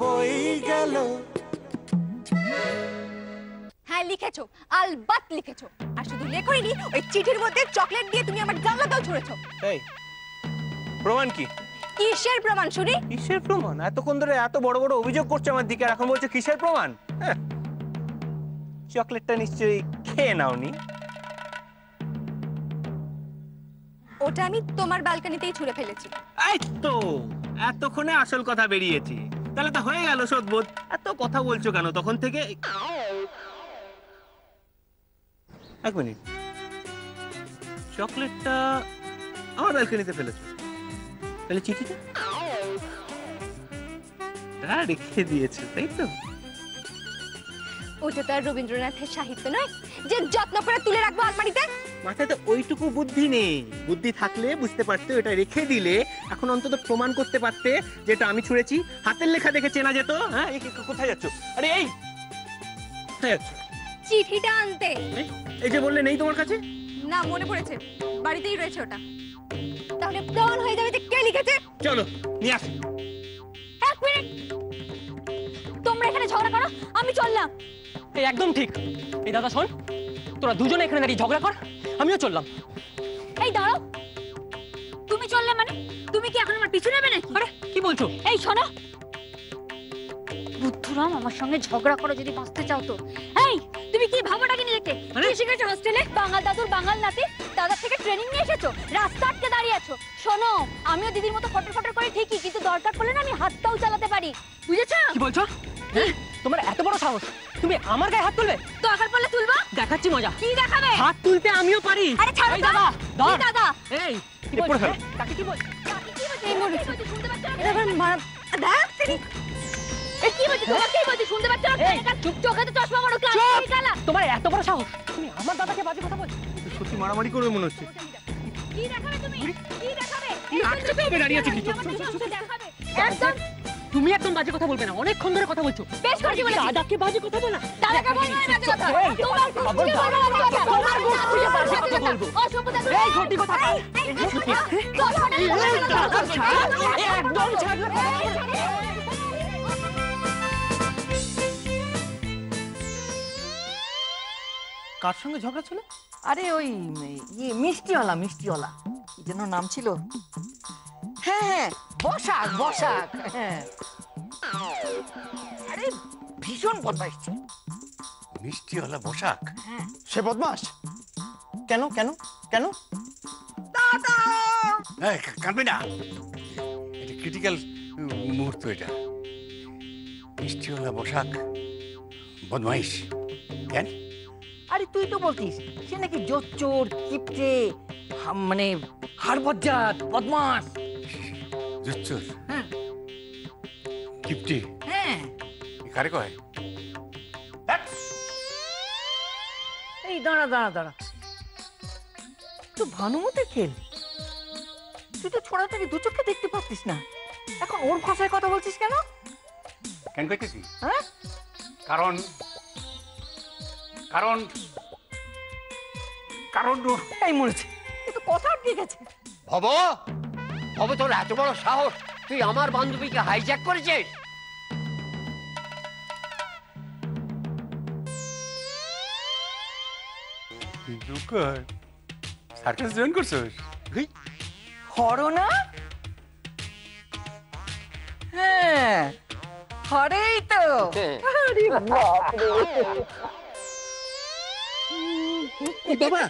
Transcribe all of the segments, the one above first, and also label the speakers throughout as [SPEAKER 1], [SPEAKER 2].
[SPEAKER 1] বই গেল।
[SPEAKER 2] হ্যাঁ লিখেছো আলবাত লিখেছো। আর শুধু লেখনি ওই চিঠির মধ্যে চকলেট দিয়ে তুমি আমার গামলাটাও ছুঁড়েছো।
[SPEAKER 1] এই প্রমাণ কি?
[SPEAKER 2] কিসের প্রমাণ শুনি?
[SPEAKER 1] কিসের প্রমাণ? এতক্ষণ ধরে এত বড় বড় অভিযোগ করছে আমার দিকে আর এখন বলছে কিসের প্রমাণ? হ্যাঁ। চকলেটটা নিশ্চয়ই খেয়ে নাওনি।
[SPEAKER 2] ওটা আমি তোমার বালকানিতেই ছুঁড়ে ফেলেছি।
[SPEAKER 1] এই তো এতক্ষণে আসল কথা বেরিয়েছে। তাহলে তো হয়ে গেল সদবোধ। এত কথা বলছো কেন তখন থেকে? এক মিনিট। চকলেটটা আমার ব্যালকনিতে ফেলেছো। তাহলে চিঠিটা? তা রেখে দিয়েছে, তাই তো?
[SPEAKER 2] ওটা তো আর রবীন্দ্রনাথের সাহিত্য নয়। যে যত্ন করে তুলে রাখব আলমারিতে?
[SPEAKER 1] মাথায় তো ওইটুকু বুদ্ধি নেই। বুদ্ধি থাকলে বুঝতে পারতে ওটা রেখে দিলে এখন অন্তত প্রমাণ করতে পারতে যে এটা আমি ছুঁড়েছি। হাতের লেখা দেখে চেনা যেত হ্যাঁ? কোথায় যাচ্ছ? আরে এই! কোথায় যাচ্ছ?
[SPEAKER 2] চিঠিটা আনতে।
[SPEAKER 1] এই, যে বললে নেই তোমার কাছে?
[SPEAKER 2] না মনে পড়েছে। বাড়িতেই রয়েছে ওটা। তাহলে প্রমাণ হয়ে যাবে যে কে লিখেছে।
[SPEAKER 1] চলো নিয়ে আসি।
[SPEAKER 2] এক মিনিট! তোমরা এখানে ঝগড়া করো আমি চললাম।
[SPEAKER 3] এই একদম ঠিক। এই দাদা শোন। তোরা দুজনে এখানে দাঁড়িয়ে ঝগড়া কর। আমিও চললাম।
[SPEAKER 2] এই দাঁড়াও। তুমি চললে মানে? তুমি কি এখন আমার পিছু নেবে নাকি?
[SPEAKER 3] আরে কি বলছো?
[SPEAKER 2] এই শোনো। বুদ্ধুরাম আমার সঙ্গে ঝগড়া করে যদি বাঁচতে চাও তো। এই তুমি কি ভাবোটাকে নিজেকে? কি শিখেছো হোস্টেলে? বাঙাল দাদুর বাঙাল নাতি দাদার থেকে ট্রেনিং নিয়ে এসেছ? রাস্তা আটকে দাঁড়িয়ে আছো। শোনো আমিও দিদির মতো ফটর ফটর করে ঠিকই কিন্তু দরকার পড়লে না আমি হাতটাও চালাতে পারি। বুঝেছ?
[SPEAKER 3] কি বলছো? এই, তোমার এত বড় সাহস। তুমি আমার গায়ে হাত তুলবে?
[SPEAKER 2] দরকার পড়লে তুলবা।
[SPEAKER 3] দেখাচ্ছি মজা।
[SPEAKER 2] কি দেখাবে?
[SPEAKER 3] হাত তুলতে আমিও পারি।
[SPEAKER 2] আরে ছাড়ো
[SPEAKER 3] দাদা
[SPEAKER 2] দাদা।
[SPEAKER 3] এই কি
[SPEAKER 1] পড়ে
[SPEAKER 3] বলছো?
[SPEAKER 1] ফেলো।
[SPEAKER 3] হ্যাঁ? কাকে কি বল
[SPEAKER 2] এই মরেছে এটা আবার মারা দেখ তিনি। এই কি বলছিস তোমার কি বলছিস শুনতে পাচ্ছ? না চুপ। চোখে তো চশমা মারো ক্লাস! গালা।
[SPEAKER 3] তোমার এত বড় সাহস। তুমি আমার দাদাকে বাজে কথা বলছো?
[SPEAKER 1] সত্যি মারামারি করবে মনে হচ্ছে।
[SPEAKER 2] কি দেখাবে তুমি? কি দেখাবে?
[SPEAKER 3] এই আটকাতে হবে, দাঁড়িয়ে আছো কি?
[SPEAKER 2] দেখাবে। একদম।
[SPEAKER 3] তুমি একদম বাজে কথা বলবে না অনেকক্ষণ ধরে কথা বলছো
[SPEAKER 2] বেশ করেছি বলেছি।
[SPEAKER 3] দাদাকে বাজে কথা বলো না
[SPEAKER 2] দাদাকে বলব না বাজে কথা তোমার তোমার কথা বলব অসভ্যতা করে
[SPEAKER 3] এই ঘটি কথা একদম ছাড়
[SPEAKER 1] কার সঙ্গে ঝগড়া ছিল
[SPEAKER 4] আরে ওই ইয়ে মিষ্টিওয়ালা মিষ্টিওয়ালা কি যেন নাম ছিল হ্যাঁ হ্যাঁ বসাক বসাক হ্যাঁ আরে ভীষণ বদমাইশ। ছিল
[SPEAKER 5] মিষ্টিওয়ালা বসাক।
[SPEAKER 1] সে বদমাস কেন কেন কেন?
[SPEAKER 5] এই, কাঁদবি না। এটা ক্রিটিক্যাল মুহূর্ত এটা। মিষ্টিওয়ালা বসাক বদমাইশ। কেন?
[SPEAKER 4] আরে তুই তো বলতিস সে নাকি জোচ্চোর কিপটে হাম- মানে হাড়বজ্জাত বদমাস
[SPEAKER 5] জুচ্চুর?
[SPEAKER 4] হ্যাঁ।
[SPEAKER 5] কিপটি
[SPEAKER 4] হ্যাঁ।
[SPEAKER 5] কারে কয়?
[SPEAKER 4] এই দাঁড়া দাঁড়া দাঁড়া। তো ভানুমতে খেল। তুই তো ছোড়াটাকে দু চোখে দেখতে পাচ্ছিস না। এখন ওর ভাষায় কথা বলছিস কেন?
[SPEAKER 5] কেন কইতেছি?
[SPEAKER 4] হ্যাঁ?
[SPEAKER 5] কারণ কারণ কারণ
[SPEAKER 4] এই মরেছে। এ তো কথা আটকে গেছে।
[SPEAKER 6] ভব ভব তোর এত বড় সাহস। তুই আমার বান্ধবীকে হাইজ্যাক করেছিস?
[SPEAKER 5] জোকার সার্কাস জয়েন করছস হেই,
[SPEAKER 4] হরো না? হ্যাঁ হরেই তো। আরে বাপরে।
[SPEAKER 1] বাবা।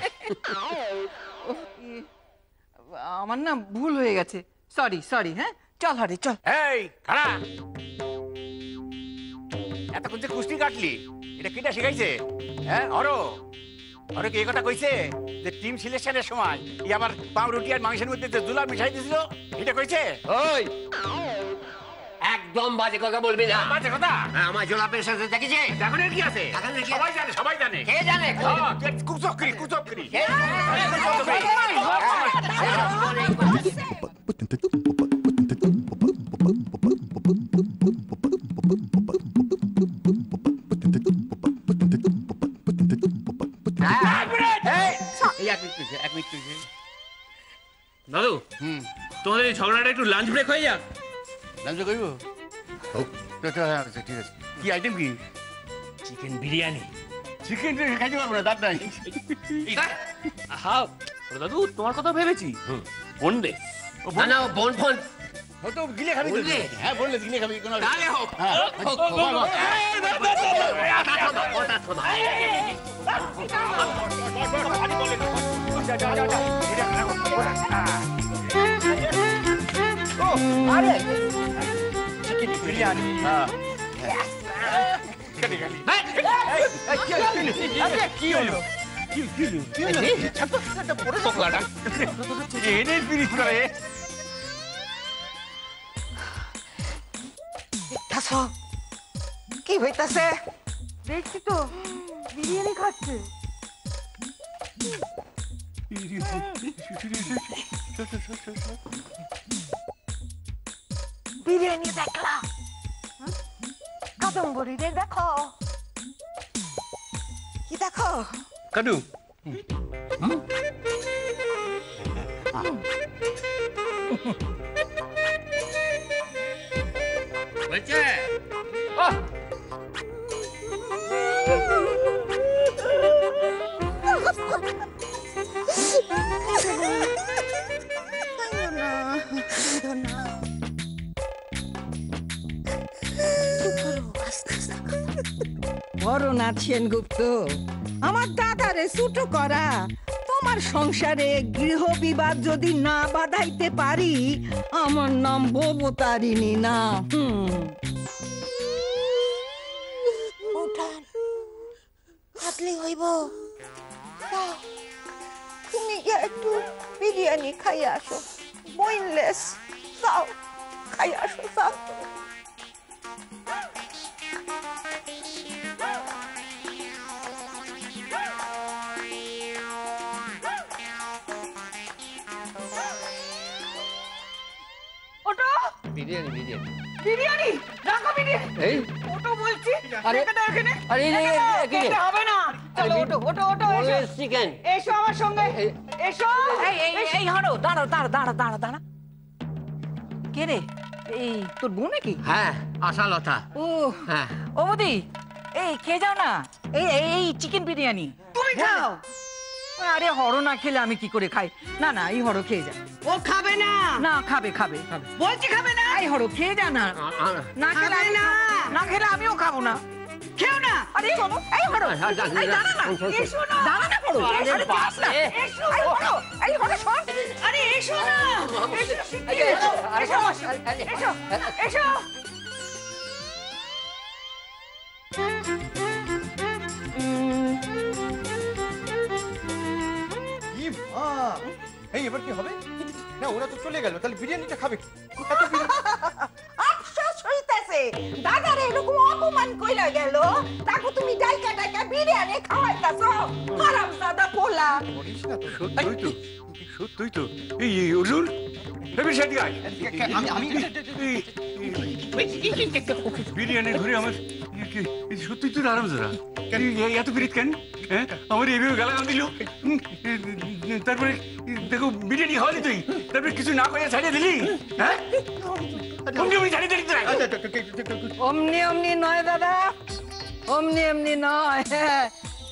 [SPEAKER 4] আমার না ভুল হয়ে গেছে। সরি সরি হ্যাঁ? চল হরে চল।
[SPEAKER 5] এই খাড়া। এতক্ষণ যে কুস্তি কাটলি এটা কিটা শিখাইছে? হ্যাঁ অরো অরো কি এই কথা কইছে? যে টিম সিলেকশনের সময় ই আবার পাউরুটি আর মাংসের মধ্যে যে দুলা মিশাই দিছিল এটা কইছে?
[SPEAKER 6] ওই। একদম বাজে কথা বলবি না।
[SPEAKER 5] বাজে কথা?
[SPEAKER 6] হ্যাঁ, আমার জোলাপের সাথে দেখেছিস
[SPEAKER 5] এখন কি আছে?
[SPEAKER 6] এখন কি আছে?
[SPEAKER 5] সবাই জানে সবাই জানে।
[SPEAKER 6] কে জানে?
[SPEAKER 5] কুচক্রি কুচক্রি। হুম
[SPEAKER 1] তোমাদের এই ঝগড়াটা একটু লাঞ্চ ব্রেক হয়ে যাক
[SPEAKER 5] লাঞ্চ করব
[SPEAKER 1] হ্যাঁ, আচ্ছা, ঠিক আছে কি আইটেম কি
[SPEAKER 7] চিকেন বিরিয়ানি
[SPEAKER 1] চিকেন খাইতে পারব না দাঁত নাই
[SPEAKER 7] দাদু তোমার কথা ভেবেছি ফোন দে
[SPEAKER 6] না ফোন
[SPEAKER 1] ও তো গিলে খাবি? হ্যাঁ বললে গিলে খাবি কোনো
[SPEAKER 6] তাহলে হোক あれチキ
[SPEAKER 1] ンクリ
[SPEAKER 8] アにあはい বিরিয়ানি দেখলা কাদম্বরি রে দেখো কি দেখো
[SPEAKER 1] কাটু
[SPEAKER 6] হয়েছে
[SPEAKER 4] বড় নাথিয়েন গুপ্ত আমার দাদারে ছুটো করা, তোমার সংসারে গৃহ বিবাদ যদি না বাধাইতে পারি, আমার নাম ববতারিণী না, হুম।
[SPEAKER 2] হইব। তুমি একটু বিরিয়ানি খাই আসো, বইনলেস। যাও খাই আসো
[SPEAKER 6] বিরিয়ানি বিরিয়ানি।
[SPEAKER 8] বিরিয়ানি? রাখো বিরিয়ানি?
[SPEAKER 6] এই।
[SPEAKER 8] ওটো বলছি
[SPEAKER 6] আরে,
[SPEAKER 8] এখানে, এখানে।
[SPEAKER 6] আরে, এই, এই,
[SPEAKER 8] এখানে, হবে না। চলো ওটো ওটো ওটো এসো।
[SPEAKER 6] চিকেন
[SPEAKER 8] এসো আমার সঙ্গে। এসো। এই এই এই হাঁড়ো দাঁড়া দাঁড়া দাঁড়া দাঁড়া দাঁড়া কে রে? এই তোর বোন নাকি?
[SPEAKER 6] হ্যাঁ আশালতা।
[SPEAKER 8] ও
[SPEAKER 6] হ্যাঁ।
[SPEAKER 8] ও বৌদি এই খেয়ে যাও না? এই এই- চিকেন বিরিয়ানি। তুমি খাও আরে হড়ো না খেলে আমি কি করে খাই? না না এই হড়ো খেয়ে যা।
[SPEAKER 4] ও খাবে না।
[SPEAKER 8] না খাবে খাবে খাবে।
[SPEAKER 4] বলছি খাবে না।
[SPEAKER 8] এই হড়ো খেয়ে যা না। না খেলে
[SPEAKER 4] না।
[SPEAKER 8] না। খেলে আমিও খাব না।
[SPEAKER 4] খেও না।
[SPEAKER 8] আরে এই হড়ো এই দাঁড়া না।
[SPEAKER 6] শোন, শোন, শোন।
[SPEAKER 8] এসো না। দাঁড়া না হড়ো
[SPEAKER 6] আরে
[SPEAKER 8] আরে না। এসো এই হড়ো এই হড়ো শোন। আরে এসো না। এসো এসো এসো এসো এসো
[SPEAKER 9] কি মা! এই এবার কি হবে? না ওরা তো চলে গেল তাহলে বিরিয়ানিটা খাবে। এত বিরিয়ানি
[SPEAKER 2] আফসোস হইতাছে দাদারে এরকম অপমান কইরা গেল। তাকে তুমি ডাইকা ডাইকা বিরিয়ানি খাওয়াইতাছো। হারাম দাদা পোলা।
[SPEAKER 1] সত্যই তো সত্যই তো। এই এই অর্জুন বিরিয়ানি ঘুরে আমার সত্যি তো আরাম যারা এত পিরিত কেন? হ্যাঁ? আমার দিল। তারপরে দেখো বিরিয়ানি খাওয়ালি তুই। তারপরে কিছু না করে ছাড়িয়ে দিলি। হ্যাঁ? অমনি অমনি ছাড়িয়ে দিলি তুই
[SPEAKER 4] অমনি নয় দাদা। অমনি অমনি নয়। হ্যাঁ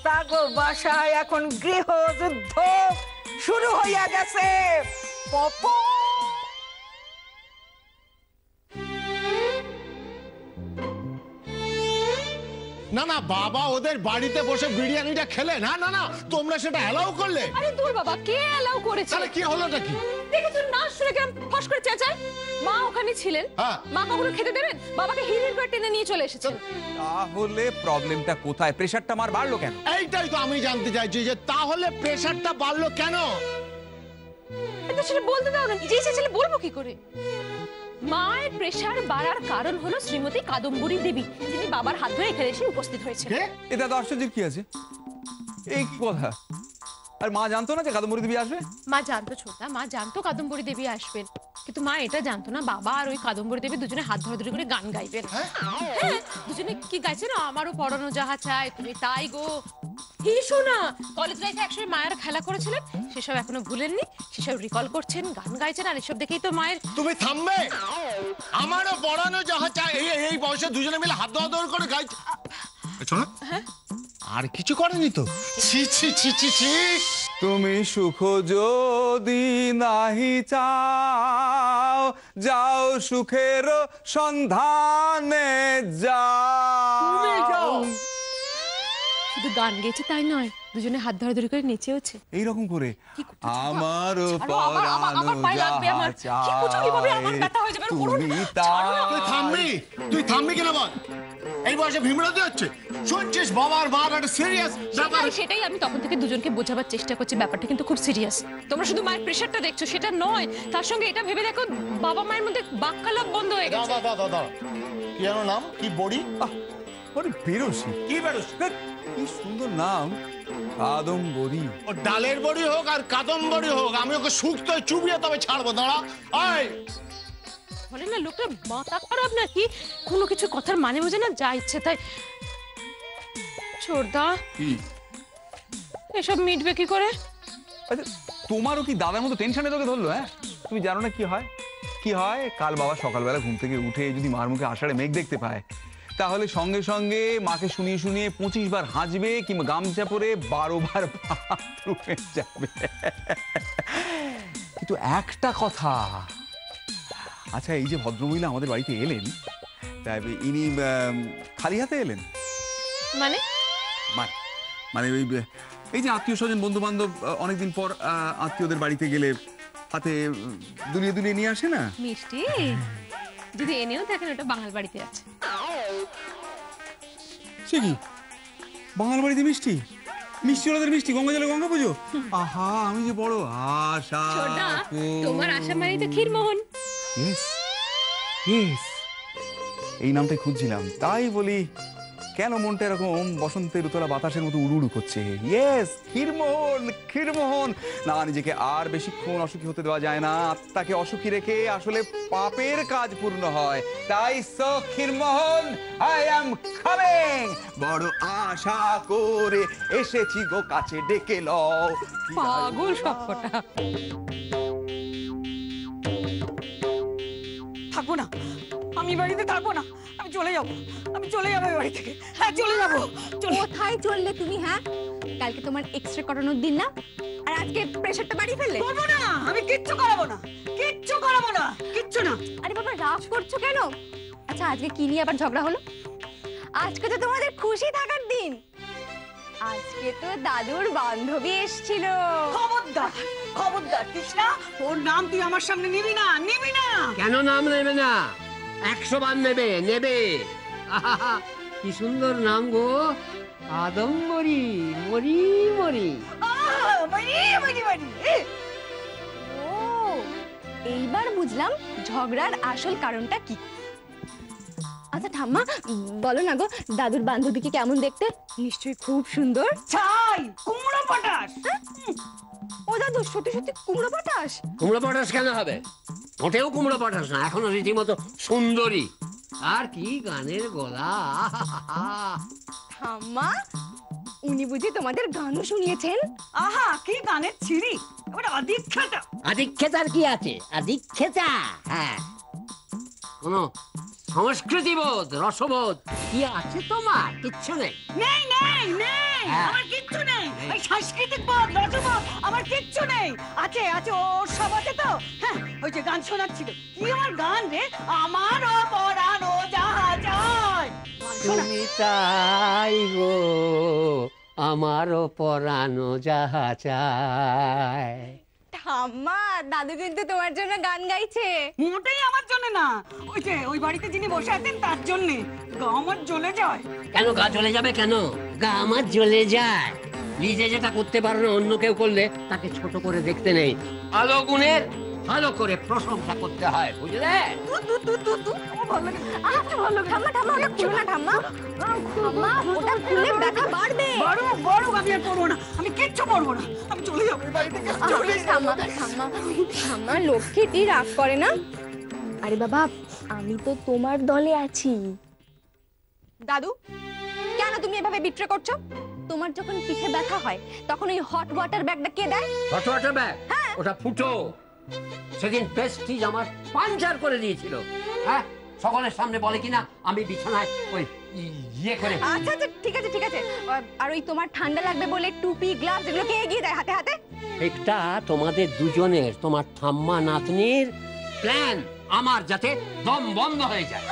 [SPEAKER 4] তাগো বাসায় এখন গৃহযুদ্ধ শুরু হইয়া গেছে। পপ!
[SPEAKER 10] না না বাবা ওদের বাড়িতে বসে বিরিয়ানিটা খেলে। না না না তোমরা সেটা অ্যালাউ করলে।
[SPEAKER 11] আরে দূর বাবা কে অ্যালাউ করেছে?
[SPEAKER 10] তাহলে কি হলোটা কি?
[SPEAKER 11] দেখেছ না শুনে কেমন ফস করে চেঁচায়। মা ওখানে ছিলেন।
[SPEAKER 10] হ্যাঁ।
[SPEAKER 11] মা কখনো খেতে দেবেন? বাবাকে হিড়ির করে টেনে নিয়ে চলে এসেছেন
[SPEAKER 9] তাহলে প্রবলেমটা কোথায়? প্রেশারটা আমার বাড়লো কেন?
[SPEAKER 10] এইটাই তো আমি জানতে চাইছি যে তাহলে প্রেশারটা বাড়লো কেন?
[SPEAKER 11] এটা সেটা বলতে দাও না। যে চেঁচালে বলব কি করে? মায়ের প্রেশার বাড়ার কারণ হলো শ্রীমতী কাদম্বরী দেবী, যিনি বাবার হাত ধরে এখানে এসে উপস্থিত হয়েছে
[SPEAKER 9] এটা আশ্চর্যের কি আছে? এই কথা। আর মা জানতো না যে কাদম্বরী দেবী আসবে?
[SPEAKER 12] মা জানতো ছোটা মা জানতো কাদম্বরী দেবী আসবেন।
[SPEAKER 11] কিন্তু মা এটা জানতো না বাবা আর ওই কাদম্বরী দেবী দুজনে হাত ধরাধরি করে গান গাইবেন। হ্যাঁ? দুজনে কি গাইছে না? আমারও পড়ানো যাহা চায় তুমি তাই গো। হি শোনা কলেজ লাইফে একসময় মায়ের খেলা করেছিলেন সেসব এখনও ভুলেননি সেসব রিকল করছেন গান গাইছেন আর এসব দেখেই তো মায়ের
[SPEAKER 10] তুমি থামবে? আমারও পড়ানো যাহা চাই এই এই বয়সে দুজনে মিলে হাত ধরা করে গাইছে শোনো। আর কিছু করেনি তো? ছি ছি ছি ছি ছি।
[SPEAKER 9] তুমি সুখ যদি নাহি চাও যাও সুখের সন্ধানে যাও।
[SPEAKER 11] শুধু গান গেয়েছে তাই নয় দুজনে হাত ধরাধরি করে নেচেওছে।
[SPEAKER 9] এইরকম করে আমার
[SPEAKER 11] হয়ে।
[SPEAKER 9] তুমি
[SPEAKER 10] তুই থামবি তুই থামবি কিনা বল? এই বয়সে ভীমরাতে হচ্ছে। শুনছিস বাবার বার একটা সিরিয়াস ব্যাপার।
[SPEAKER 11] সেটাই সেটাই আমি তখন থেকে দুজনকে বোঝাবার চেষ্টা করছি ব্যাপারটা কিন্তু খুব সিরিয়াস তোমরা শুধু মায়ের প্রেশারটা দেখছ সেটা নয় তার সঙ্গে এটা ভেবে দেখো বাবা মায়ের মধ্যে বাক্যালাপ বন্ধ হয়ে গেছে।
[SPEAKER 10] দাদা দাদা দাদা কি যেন নাম? কি বড়ি?
[SPEAKER 9] বেরোসি
[SPEAKER 10] কি বেরোস
[SPEAKER 9] কি সুন্দর নাম। কাদম্বরী
[SPEAKER 10] ও ডালের বড়ি হোক আর কাদম বড়ি হোক আমি ওকে শুক্তো চুবিয়ে তবে ছাড়বো দাঁড়া। আয়
[SPEAKER 11] বলে না লোকটা মাথা খারাপ নাকি? কোনো কিছু কথার মানে বোঝে না যা ইচ্ছে তাই। ছোড়দা
[SPEAKER 9] কি?
[SPEAKER 11] এসব মিটবে কি করে?
[SPEAKER 9] আচ্ছা তোমারও কি দাদার মতো টেনশনে তোকে ধরলো হ্যাঁ? তুমি জানো না কি হয়? কি হয়? কাল বাবা সকালবেলা ঘুম থেকে উঠে যদি মার মুখে আষাঢ়ে মেঘ দেখতে পায় তাহলে সঙ্গে সঙ্গে মাকে শুনিয়ে শুনিয়ে পঁচিশ বার হাঁচবে কিংবা গামছা পরে বারো বার বাথরুমে যাবে। কিন্তু একটা কথা আচ্ছা এই যে ভদ্রমহিলা আমাদের বাড়িতে এলেন তা ইনি খালি হাতে এলেন?
[SPEAKER 11] মানে?
[SPEAKER 9] মানে মানে ওই এই যে আত্মীয় স্বজন বন্ধু বান্ধব অনেকদিন পর আত্মীয়দের বাড়িতে গেলে হাতে দুলিয়ে দুলিয়ে নিয়ে আসে না?
[SPEAKER 11] মিষ্টি? যদি এনেও থাকেন ওটা বাঙাল বাড়িতে আছে।
[SPEAKER 9] সে কি? বাঙাল বাড়িতে মিষ্টি? মিষ্টি ওদের মিষ্টি গঙ্গা জলে গঙ্গা পুজো? আহা আমি যে বড় আশা
[SPEAKER 11] তোমার আশা মানে তো ক্ষীরমোহন।
[SPEAKER 9] ইয়েস ইয়েস এই নামটাই খুঁজছিলাম। তাই বলি কেন মনটা এরকম বসন্তের উতলা বাতাসের মতো উড়ু উড়ু করছে? ইয়েস ক্ষীরমোহন ক্ষীরমোহন! না নিজেকে আর বেশিক্ষণ অসুখী হতে দেওয়া যায় না। আত্মাকে অসুখী রেখে আসলে পাপের কাজ পূর্ণ হয়। তাই so Khirmohan I am coming বড় আশা করে এসেছি গো কাছে ডেকে লও।
[SPEAKER 11] পাগল সব
[SPEAKER 8] না। আমি বাড়িতে থাকব না। আমি চলে যাব। আমি চলে যাব বাড়ি থেকে। হ্যাঁ চলে যাব।
[SPEAKER 2] কোথায় চললে তুমি হ্যাঁ? কালকে তোমার এক্সরে করানোর দিন না? আর আজকে প্রেশারটা বাড়িয়ে ফেললে?
[SPEAKER 8] করব না। আমি কিচ্ছু করাবো না। কিচ্ছু করাবো না। কিচ্ছু না।
[SPEAKER 2] আরে বাবা রাগ করছ কেন? আচ্ছা আজকে কি নিয়ে আবার ঝগড়া হলো? আজকে তো তোমাদের খুশি থাকার দিন। আজকে তো দাদুর বান্ধবী এসেছিল।
[SPEAKER 8] খবরদার। খবরদার কৃষ্ণা ওর নাম তুই আমার সামনে নিবি না নিবি না।
[SPEAKER 6] কেন নাম নেবে না? একশো বার নেবে নেবে। কি সুন্দর নাম গো। আদম্বরী মরি মরি।
[SPEAKER 8] মরি, মরি, মরি। এ,
[SPEAKER 2] ও এইবার বুঝলাম ঝগড়ার আসল কারণটা কি। আচ্ছা ঠাম্মা বলো না গো দাদুর বান্ধবীকে কেমন দেখতে? নিশ্চয়ই খুব সুন্দর।
[SPEAKER 8] ছাই কুমড়ো পটাশ।
[SPEAKER 2] ও দাদু সত্যি সত্যি কুমড়ো পটাশ?
[SPEAKER 6] কুমড়ো পটাশ কেন হবে? মোটেও কুমড়ো পটাশ না এখনও রীতিমতো সুন্দরী। আর কি গানের গলা।
[SPEAKER 2] ঠাম্মা উনি বুঝি তোমাদের গানও শুনিয়েছেন?
[SPEAKER 8] আহা কি গানের ছিরি ওটা অদীক্ষাটা
[SPEAKER 6] আদিক্ষেতার কি আছে? আদিক্ষেতা হ্যাঁ। কোনো সংস্কৃতিবোধ রসবোধ? কি আছে তোমার? কিচ্ছু নেই।
[SPEAKER 8] নেই নেই নেই!
[SPEAKER 6] হ্যাঁ।
[SPEAKER 8] আমার কিচ্ছু নেই! ওই সাংস্কৃতিক রসবোধ আমার কিচ্ছু নেই! আছে আছে ওর সব আছে তো? হ্যাঁ ওই যে গান শোনাচ্ছিল। কি আমার গান রে? আমারও পরানো যাহা যায় গান শোনা।
[SPEAKER 6] তুমি তাই গো আমারও পরানো যাহা চায়।
[SPEAKER 2] ঠাম্মা দাদু কিন্তু তোমার জন্য গান গাইছে।
[SPEAKER 8] মোটেই আমার জন্য না। ওই যে ওই বাড়িতে যিনি বসে আছেন তার জন্য। গা আমার জ্বলে যায়।
[SPEAKER 6] কেন গা জ্বলে যাবে কেন? গা আমার জ্বলে যায়। নিজে যেটা করতে পারো না অন্য কেউ করলে তাকে ছোট করে দেখতে নেই। ভালো গুণের ভালো করে প্রশংসা করতে হয় বুঝলে?
[SPEAKER 8] তু তু তু তু তু ও
[SPEAKER 2] ভালো লাগে আমার ভালো লাগে ঠাম্মা ঠাম্মা ওটা খুলো না ঠাম্মা ঠাম্মা ওটা খুলে ব্যথা বাড়বে
[SPEAKER 8] বড় বড় আমি আর পড়ব না আমি কিচ্ছু পড়ব না আমি চলে যাব এই বাড়ি থেকে চলে যাব।
[SPEAKER 2] ঠাম্মা ঠাম্মা ঠাম্মা লক্ষ্মীটি রাগ করে না আরে বাবা আমি তো তোমার দলে আছি। দাদু কেন তুমি এভাবে বিট্রে করছ? তোমার যখন পিঠে ব্যথা হয় তখন ওই হট ওয়াটার ব্যাগটা কে দেয়?
[SPEAKER 6] ছোট ছোট ব্যাগ ওটা ফুটো। সেদিন পেস্টিজ আমার পাঞ্চার করে দিয়েছিল। হ্যাঁ? সকলের সামনে বলে কিনা আমি বিছানায় ওই ইয়ে করে
[SPEAKER 2] আচ্ছা আচ্ছা ঠিক আছে ঠিক আছে। আর- ওই তোমার ঠান্ডা লাগবে বলে টুপি গ্লাভস এগুলো কে এগিয়ে দেয় হাতে হাতে।
[SPEAKER 6] একটা তোমাদের দুজনের তোমার ঠাম্মা নাতনির প্ল্যান আমার যাতে দম বন্ধ হয়ে যায়।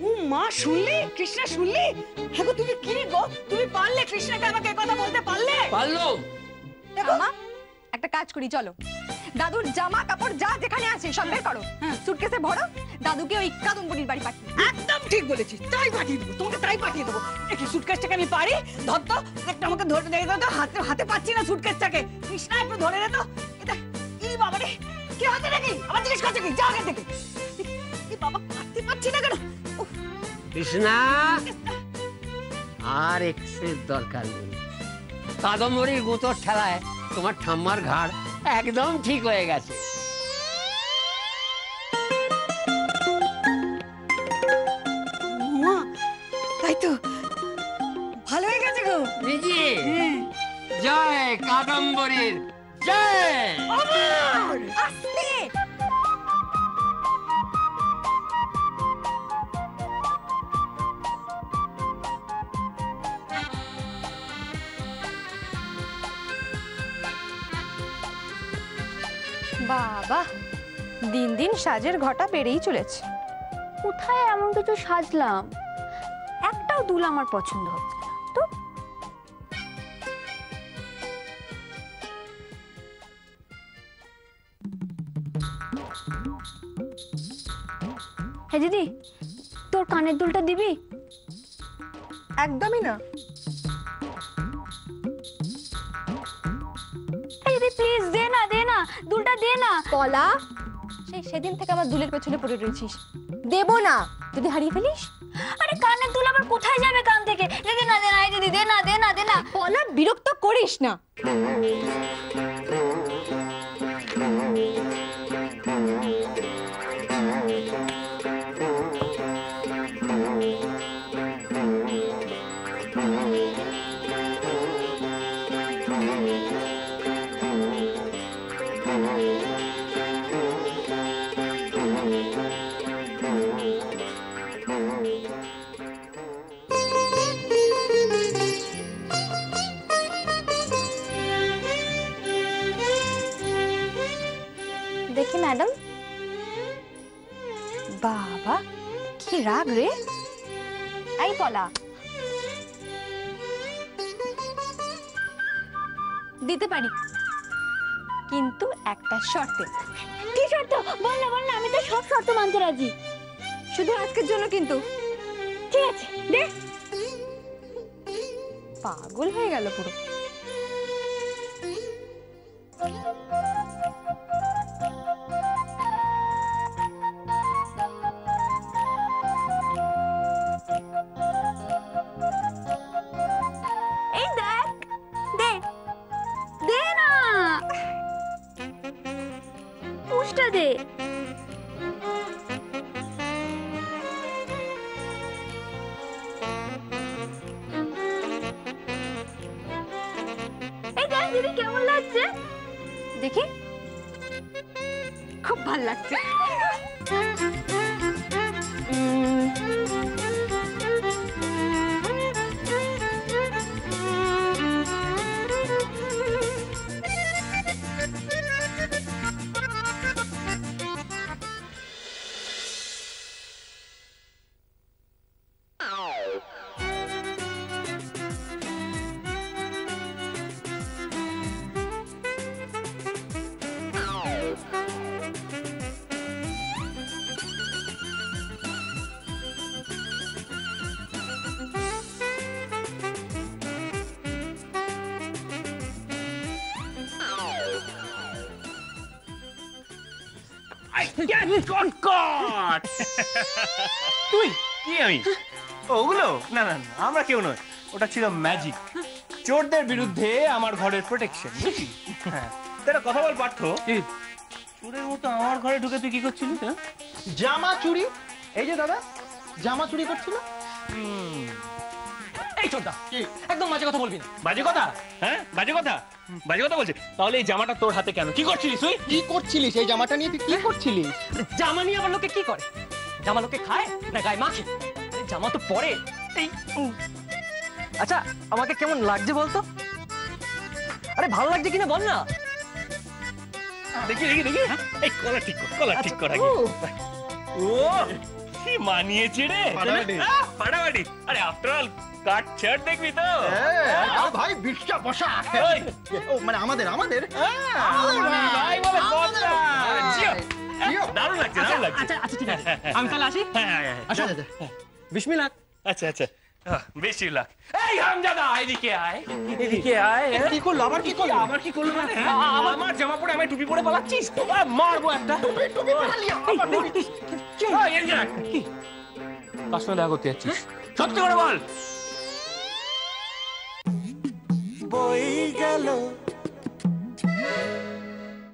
[SPEAKER 8] ও মা শুনলি? কৃষ্ণা শুনলি? হ্যাঁ তুমি কি গো? তুমি পারলে কৃষ্ণাকে আমাকে কথা বলতে পারলে?
[SPEAKER 6] পারল
[SPEAKER 2] ঠাম্মা একটা কাজ করি চলো। দাদুর জামা কাপড় যা যেখানে আছে সব বের করো। সুটকেসে ভরো দাদুকে ওই কাদম্বরির বাড়ি পাঠিয়ে
[SPEAKER 8] একদম ঠিক বলেছিস তাই পাঠিয়ে দেবো তোমাকে তাই পাঠিয়ে দেবো। একটু সুটকেসটাকে আমি পারি ধর তো একটা আমাকে ধরে দেখে দাও তো হাতে হাতে পাচ্ছি না সুটকেসটাকে। কৃষ্ণা একটু ধরে নে তো। এটা কি বাবা রে কি হচ্ছে নাকি? আমার জিজ্ঞেস করছে কি? যা আগে থেকে। বাবা পারতে পারছি না কেন?
[SPEAKER 6] কৃষ্ণা আর এক্সের দরকার নেই। কাদম্বরীর গুঁতোর ঠেলায় তোমার ঠাম্মার ঘাড় একদম ঠিক হয়ে গেছে।
[SPEAKER 8] মা তাই তো। ভালো হয়ে গেছে গো।
[SPEAKER 6] নিজে জয় কাদম্বরীর।
[SPEAKER 2] বাবা দিন দিন সাজের ঘটা বেড়েই চলেছে। কোথায় এমন কিছু সাজলাম? একটাও দুল আমার পছন্দ হচ্ছে না। তো? হ্যাঁ দিদি তোর কানের দুলটা দিবি? একদমই না। দিদি প্লিজ দুলটা দে না। কলা? সেই সেদিন থেকে আমার দুলের পেছনে পড়ে রয়েছিস। দেব না। যদি হারিয়ে ফেলিস? আরে কানের দুল আবার কোথায় যাবে কান থেকে? দে না দে না দিদি দে না দে না দে না। কলা বিরক্ত করিস না। দেখি, ম্যাডাম। বাবা, কি রাগ রে। আই পলা। দিতে পারি। কিন্তু একটা শর্তে। কি শর্ত? বল না বল না, আমি তো সব শর্ত মানতে রাজি। শুধু আজকের জন্য কিন্তু। ঠিক আছে, দে। পাগল হয়ে গেল পুরো।
[SPEAKER 1] তুই? কি আমি? ও, ওগুলো? না না না আমরা কেউ নয় ওটা ছিল ম্যাজিক চোরদের বিরুদ্ধে আমার ঘরের প্রোটেকশন বুঝলি? হ্যাঁ। তা কথা বল পার্থ। চোরের মতো আমার ঘরে ঢুকে তুই কি করছিলিস হ্যাঁ?
[SPEAKER 13] জামা চুরি? এই যে দাদা জামা চুরি করছিল?
[SPEAKER 3] এই ছোটদা একদম মাঝে কথা বলবি না।
[SPEAKER 1] বাজে কথা? হ্যাঁ বাজে কথা? বাজে কথা বলছে। তাহলে এই জামাটা তোর হাতে কেন? কি করছিলিস তুই?
[SPEAKER 13] কি করছিলিস? এই জামাটা নিয়ে তুই কি করছিলিস?
[SPEAKER 3] জামা নিয়ে আবার লোকে কি করে? জামা লোকে খায় না গায়ে মাখে? জামা তো পরে। এই। আচ্ছা আমাকে কেমন লাগছে বলতো? আরে ভালো লাগছে কিনা বল না।
[SPEAKER 1] দেখি দেখি দেখি। এই কলার ঠিক কর কলার ঠিক কর আগে। ও! কি মানিয়েছে রে?
[SPEAKER 13] ফাটাফাটি।
[SPEAKER 1] আরে আফটার অল কাট শার্ট দেখবি তো?
[SPEAKER 13] আরে ভাই বিশটা বসা মানে আমাদের আমাদের?
[SPEAKER 1] ভাই। বলে। দারুণ লাগছে দারুণ লাগছে।
[SPEAKER 3] আচ্ছা আচ্ছা ঠিক আছে। আমি তাহলে আসি?
[SPEAKER 1] হ্যাঁ, হ্যাঁ, হ্যাঁ।
[SPEAKER 3] আসো। বিসমিল্লাহ।
[SPEAKER 1] আচ্ছা আচ্ছা। বেশি লাখ এই হামজাদা এদিকে আয়।
[SPEAKER 3] এদিকে আয় হ্যাঁ?
[SPEAKER 13] কি করল? আবার কি করল?
[SPEAKER 1] আমার কি করল? হ্যাঁ? আমার জামা পরে আমি টুপি পরে পালাচ্ছিস? মারবো একটা।
[SPEAKER 13] টুপি আবার
[SPEAKER 1] ওই, এদিকে আয়। কি কার সঙ্গে দেখা করতে যাচ্ছিস। সত্যি করে বল।
[SPEAKER 14] বই গেল।